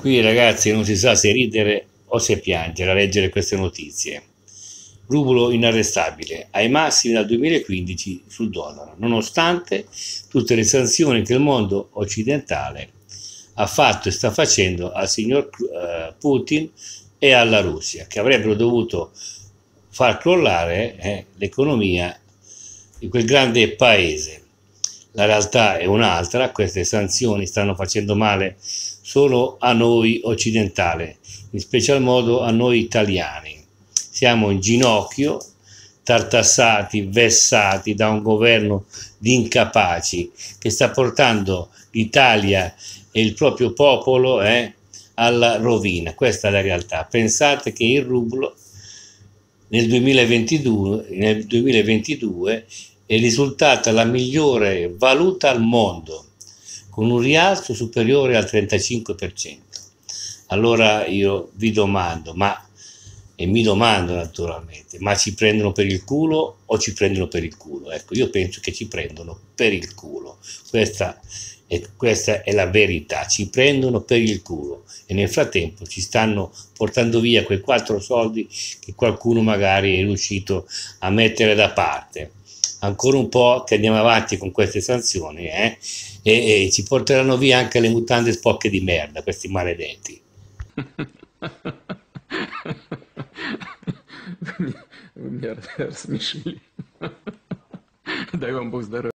Qui ragazzi non si sa se ridere o se piangere a leggere queste notizie. Rublo inarrestabile ai massimi dal 2015 sul dollaro, nonostante tutte le sanzioni che il mondo occidentale ha fatto e sta facendo al signor eh, Putin e alla Russia, che avrebbero dovuto far crollare eh, l'economia di quel grande paese. La realtà è un'altra, queste sanzioni stanno facendo male solo a noi occidentali, in special modo a noi italiani. Siamo in ginocchio, tartassati, vessati da un governo di incapaci che sta portando l'Italia e il proprio popolo eh, alla rovina. Questa è la realtà. Pensate che il rublo nel 2022, nel 2022 è risultata la migliore valuta al mondo, con un rialzo superiore al 35%. Allora io vi domando, ma e mi domando naturalmente, ma ci prendono per il culo o ci prendono per il culo? Ecco, io penso che ci prendono per il culo. Questa e questa è la verità, ci prendono per il culo e nel frattempo ci stanno portando via quei quattro soldi che qualcuno magari è riuscito a mettere da parte Ancora un po' che andiamo avanti con queste sanzioni eh? e, e ci porteranno via anche le mutande spocche di merda, questi maledetti. Вы мне, вы мне смешили. Дай вам Бог здоровья.